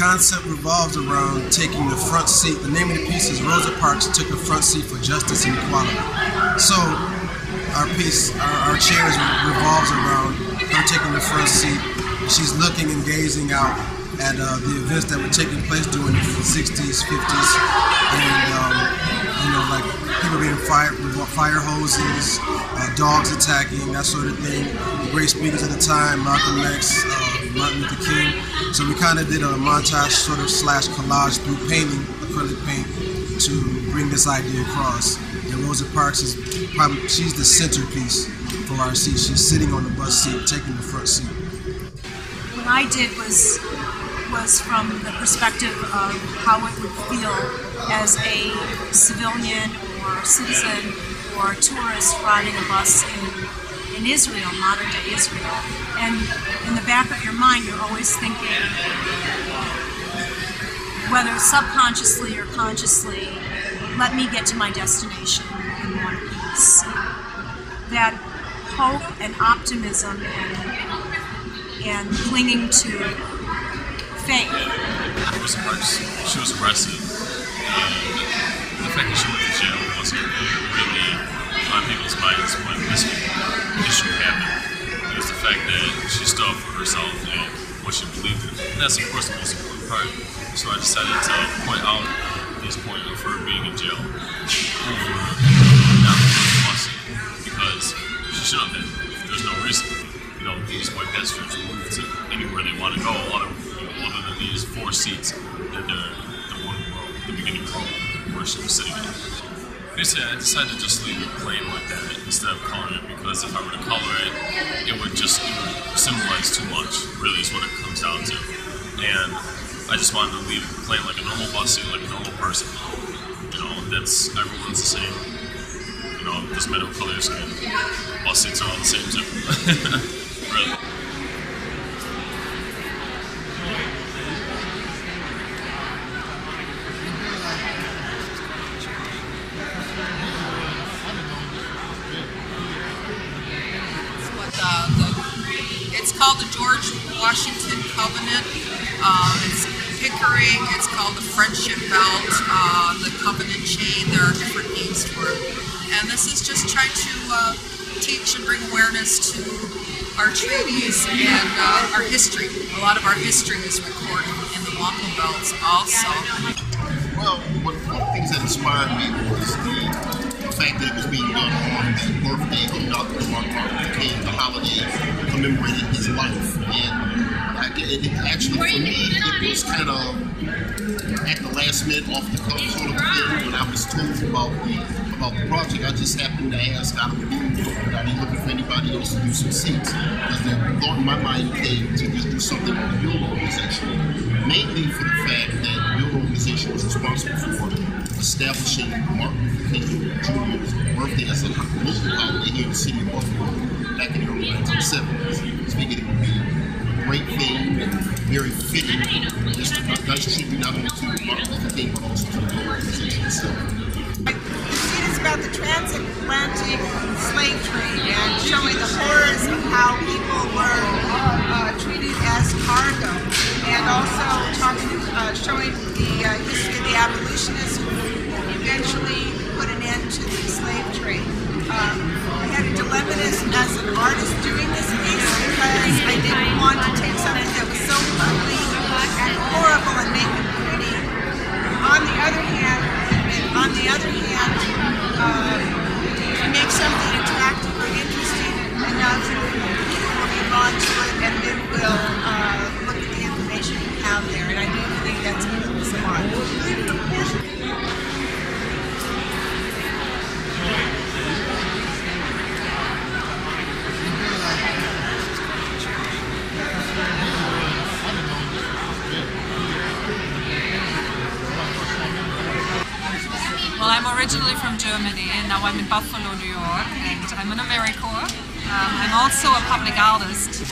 concept revolves around taking the front seat. The name of the piece is Rosa Parks took a front seat for justice and equality. So our piece, our, our chairs revolves around her taking the front seat. She's looking and gazing out at uh, the events that were taking place during the 60s, 50s, and um, you know, like people being fired with fire hoses, uh, dogs attacking, that sort of thing. The great speakers at the time, Malcolm X, uh, Martin Luther King. So we kind of did a montage, sort of slash collage through painting, acrylic paint, to bring this idea across. And Rosa Parks is probably she's the centerpiece for our seat. She's sitting on the bus seat, taking the front seat. What I did was was from the perspective of how it would feel as a civilian or citizen or tourist riding a bus in, in Israel, modern day Israel. And in the back of your mind, you're always thinking, whether subconsciously or consciously, let me get to my destination in one piece. That hope and optimism and, and clinging to faith? She was aggressive. the fact that she went to jail wasn't really on people's minds when this issue happened. Fact that she stood up for herself and what she believed in. And that's, of course, the most important part. So I decided to point out this point of her being in jail over not because she should have been. There's no reason. You know, these white pedestrians move to anywhere they want to go other than these four seats that the, the one row, the beginning row, where she was sitting in. Basically, I decided to just leave it plain like that instead of coloring it because if I were to color it, it would just it would symbolize too much, really, is what it comes down to. And I just wanted to leave it plain like a normal bus suit, like a normal person. You know, that's everyone's the same. You know, it doesn't matter what color your skin. Bus suits are all the same too. really. Called the George Washington Covenant. Um, it's Pickering. It's called the Friendship Belt, uh, the Covenant Chain. There are different names for it. And this is just trying to uh, teach and bring awareness to our treaties and uh, our history. A lot of our history is recorded in the wampum belts also. Well, one of the things that inspired me was the fact that it was being done on the birthday of Dr. Martin Luther King, the holiday commemorating his life. And I, it, actually, for me, it was kind of at the last minute, off the cuff sort of thing. When I was told about the about the project, I just happened to ask out of the blue, are they looking for anybody else to do some seats? Because the thought in my mind came to just do something on the Build organization, mainly for the fact that the Build organization was responsible for establishing Martin Luther King Jr.'s birthday as a local holiday here in the city of Buffalo back in the early 1970s. So figured it would be a great thing and very fitting just to nice tribute not only to Martin Luther King but also to the organization itself. It is about the transatlantic slave trade and showing the horrors of how people were uh, treated as cargo and also talking, uh, showing the uh, history of the abolitionists eventually put an end to the slave trade. Um, I had a dilemma as, an artist doing this piece because I didn't want to take something that was so ugly and horrible and make I'm in Buffalo, New York, and I'm an AmeriCorps. Um, I'm also a public artist.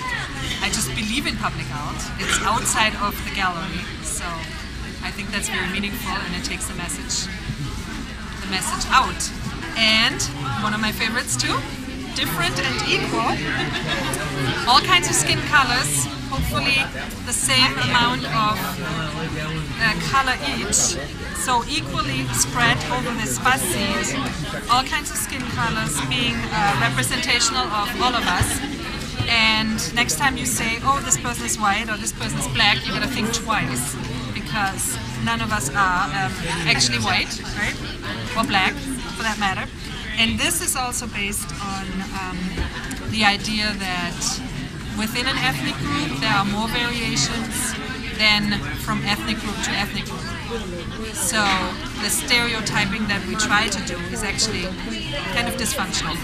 I just believe in public art. It's outside of the gallery, so I think that's very meaningful and it takes the message, the message out. And one of my favorites too, different and equal. All kinds of skin colors, hopefully the same amount of uh, color each. So equally spread over this bus seat, all kinds of skin colors being uh, representational of all of us. And next time you say, oh, this person is white or this person is black, you gotta think twice because none of us are um, actually white, right? Or black, for that matter. And this is also based on um, the idea that within an ethnic group there are more variations than from ethnic group to ethnic group. So the stereotyping that we try to do is actually kind of dysfunctional.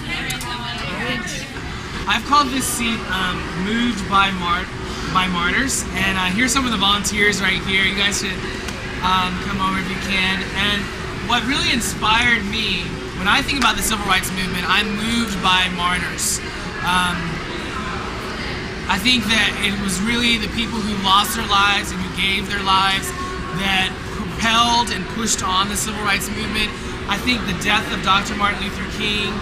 I've called this seat um, "Moved by Mart by Martyrs," and uh, here's some of the volunteers right here. You guys should um, come over if you can. And what really inspired me when I think about the civil rights movement, I'm moved by martyrs. Um, I think that it was really the people who lost their lives and who gave their lives that propelled and pushed on the civil rights movement. I think the death of Dr. Martin Luther King,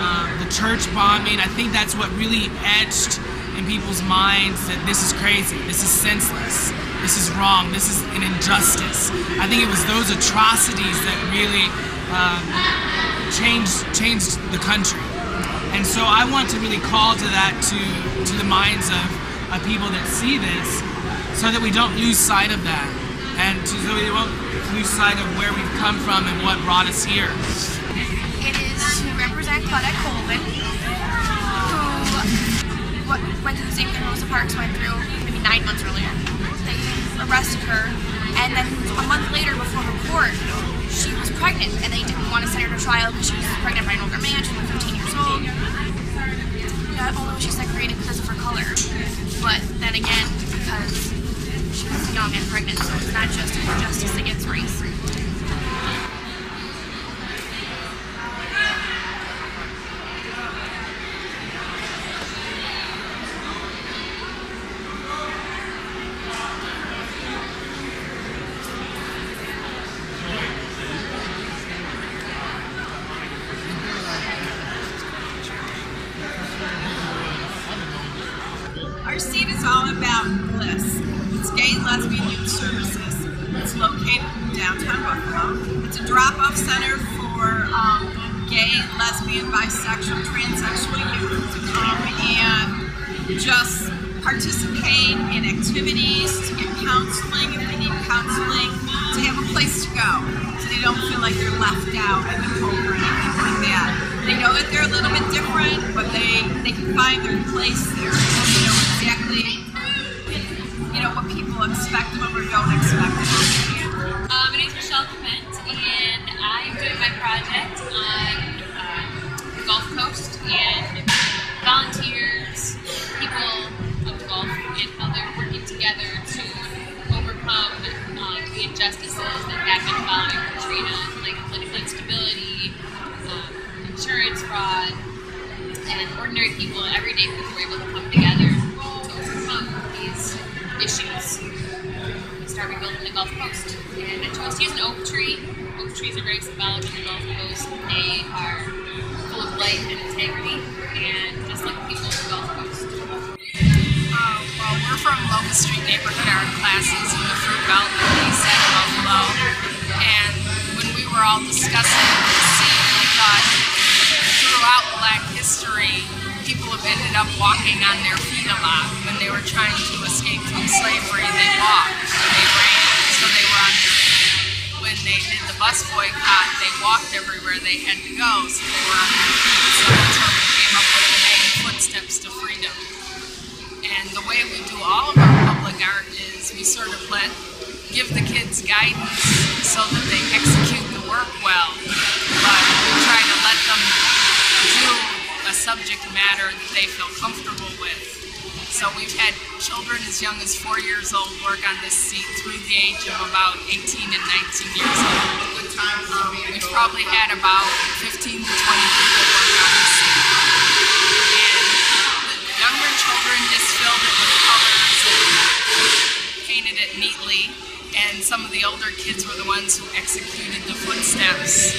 uh, the church bombing, I think that's what really etched in people's minds that this is crazy, this is senseless, this is wrong, this is an injustice. I think it was those atrocities that really um, changed changed the country. And so I want to really call to that to to the minds of, of people that see this so that we don't lose sight of that and to, so we won't lose sight of where we've come from and what brought us here. It is to represent Claudette Colvin, who went through the same thing Rosa Parks went through maybe nine months earlier. They arrested her, and then a month later before her court, she was pregnant, and they didn't want to send her to trial because she was pregnant by an older man. She was 15 years old. Not only was she segregated because of her color, but then again because and pregnant. So it's not just injustice against race. In downtown Buffalo. It's a drop-off center for um, gay, lesbian, bisexual, transsexual youth to come and just participate in activities, to get counseling if they need counseling, to have a place to go, so they don't feel like they're left out in the program, anything like that. They know that they're a little bit different, but they, they can find their place there. They know exactly you know what people expect them or don't expect. Uh, my name is Michelle Clement, and I'm doing my project on uh, the Gulf Coast and volunteers, people of the Gulf, and how they're working together to overcome um, the injustices that happened following Katrina, like political instability, um, insurance fraud, and ordinary people, everyday people were able to come together to overcome these issues. We started rebuilding the Gulf Coast. To use an oak tree. Oak trees are very symbolic of the Gulf Coast. They are full of life and integrity, and just like people of the Gulf Coast. Uh, well, we're from Locust Street neighborhood art classes in the Fruit Belt in the east side Buffalo. And when we were all discussing the scene, we thought throughout Black history, people have ended up walking on their feet a lot. When they were trying to escape from slavery, they walked, they bus boycott, they walked everywhere they had to go, so they were on their feet. So until we came up with the name Footsteps to Freedom. And the way we do all of our public art is we sort of let give the kids guidance so that they execute the work well, but we try to let them do a subject matter that they feel comfortable with. So we've had children as young as four years old work on this seat through the age of about 18 and 19 years old. Um, we've probably had about 15 to 20 people work on this seat. And the younger children just filled it with colors and painted it neatly. And some of the older kids were the ones who executed the footsteps.